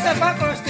se va a.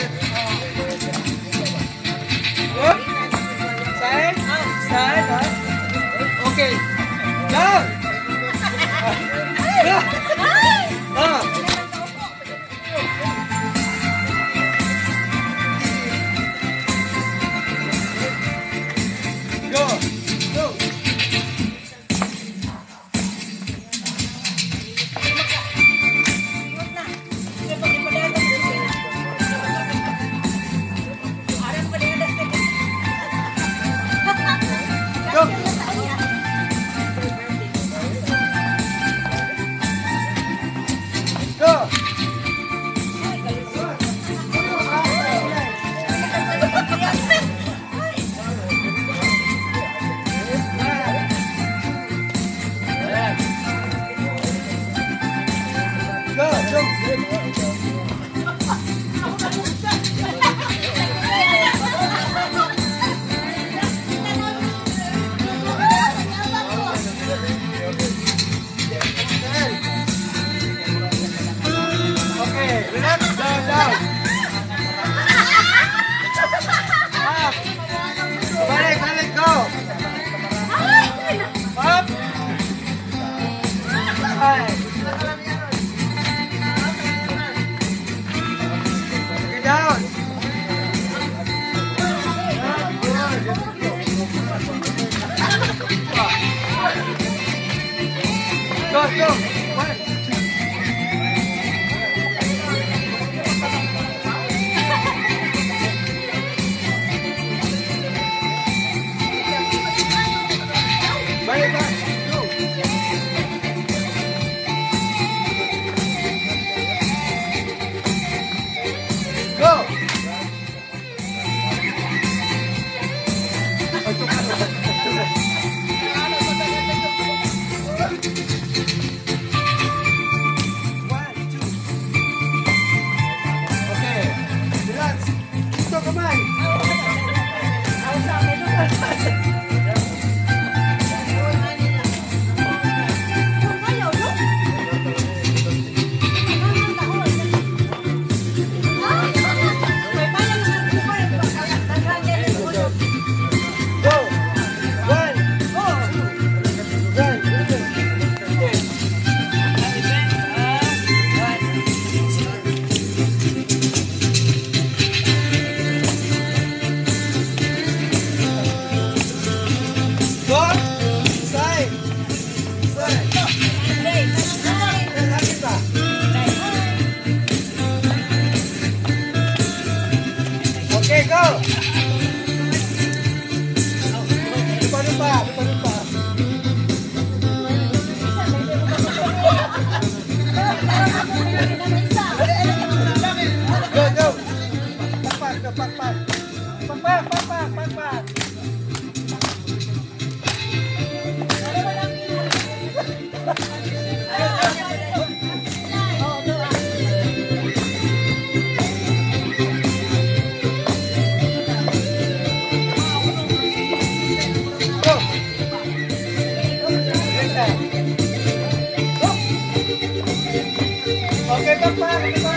Jamaica. Go, go. Yeah. go. Oke, okay, Pak.